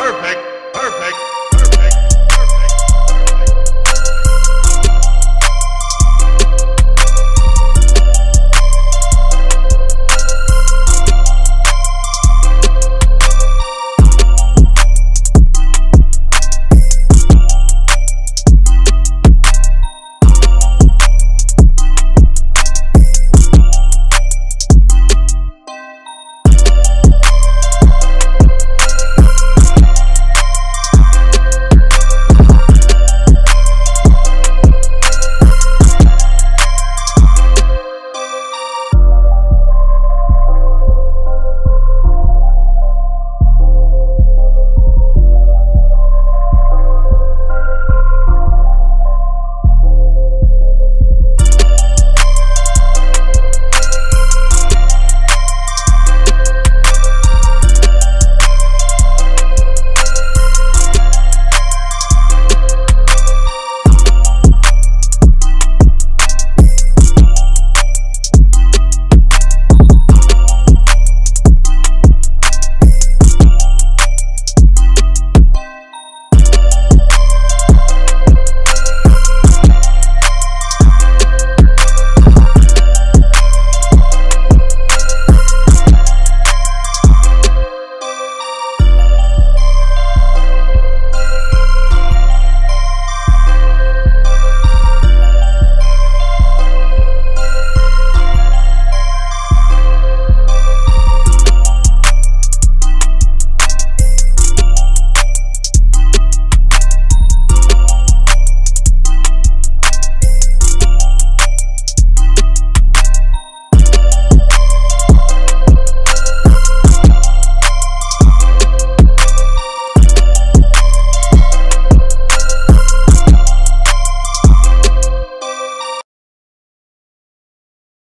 Perfect. Perfect.